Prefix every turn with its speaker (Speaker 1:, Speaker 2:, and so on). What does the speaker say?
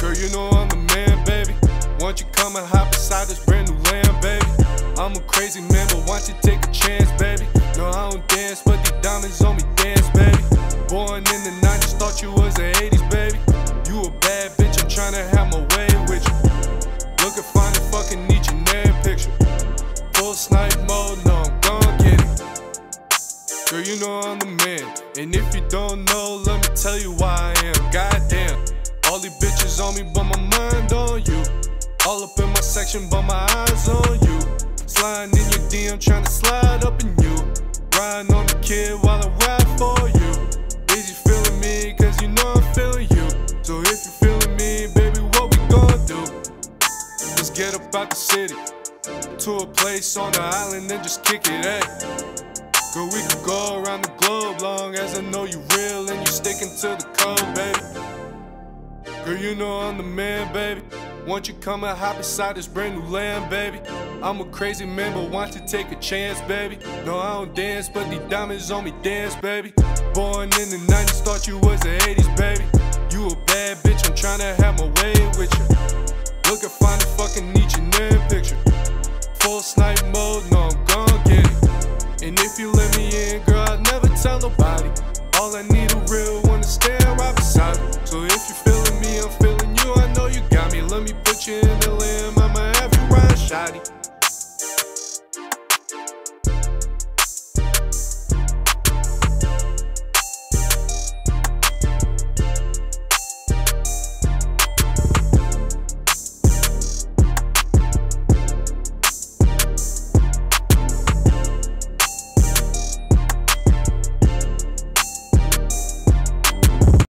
Speaker 1: Girl, you know I'm the man, baby. Want you come and hop inside this brand new land, baby? I'm a crazy man, but want you take a chance, baby? No, I don't dance, but these diamonds on me dance, baby. Born in the 90s, thought you was the 80s, baby. You a bad bitch, I'm tryna have my way with you. Look at find fucking each and every picture. Full snipe mode, no, I'm gon' get it. Girl, you know I'm the man. And if you don't know, let me tell you why I am. Goddamn. All these bitches on me, but my mind on you. All up in my section, but my eyes on you. Sliding in your DM, trying to slide up in you. Riding on the kid while I ride for you. Is you feeling me? Cause you know I'm feeling you. So if you feeling me, baby, what we gonna do? Let's get up out the city to a place on the island and just kick it, hey. Girl, we could go around the globe long as I know you real and you sticking to the code, baby. Girl, you know I'm the man, baby. Want you come and hop inside this brand new land, baby. I'm a crazy man, but want to take a chance, baby. No, I don't dance, but these diamonds on me dance, baby. Born in the 90s, thought you was the 80s, baby. You a bad bitch, I'm tryna have my way with you. Look at find a fucking each and every picture. Full snipe mode, no, I'm gon' get it. And if you let me in, girl, I'll never tell nobody. All I need a real one to stand right beside me. So if you feeling me,